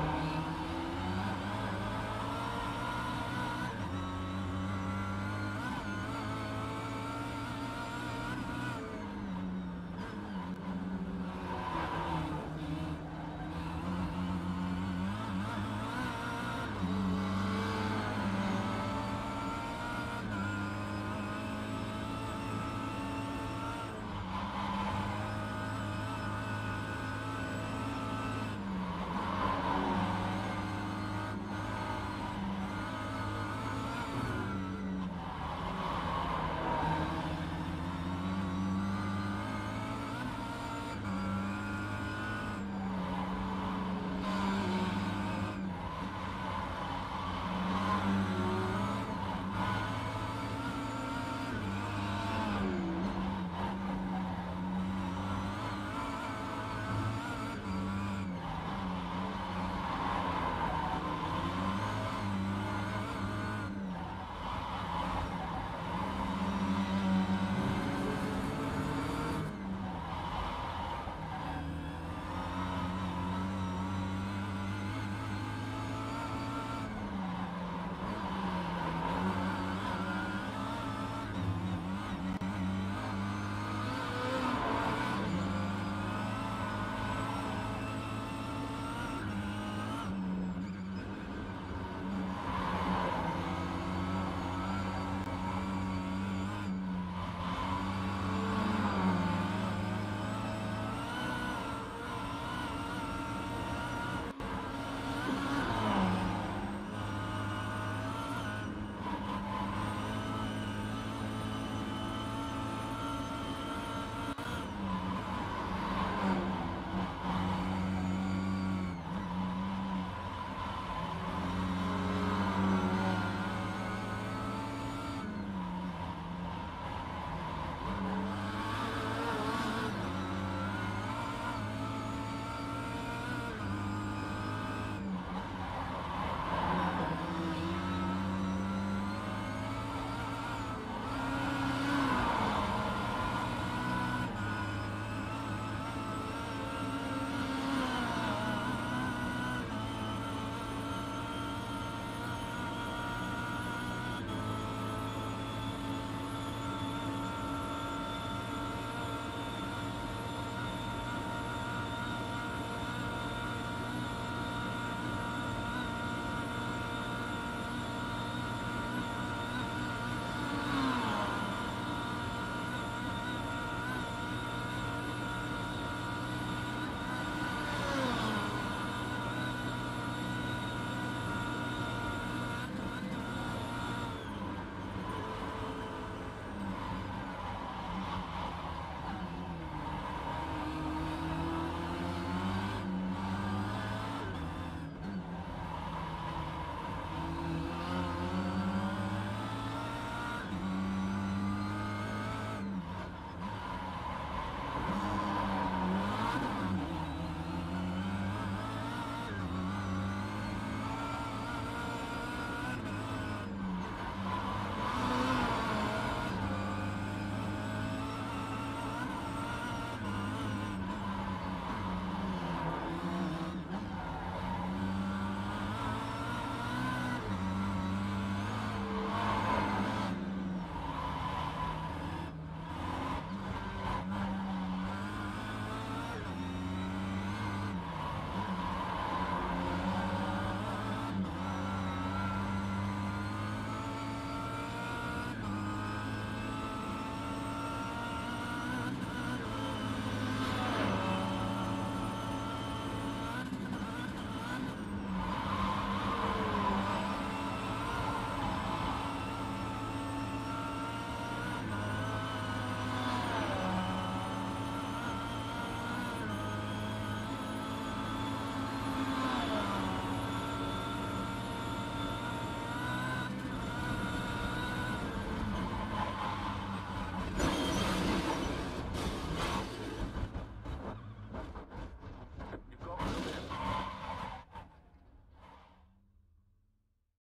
Yeah.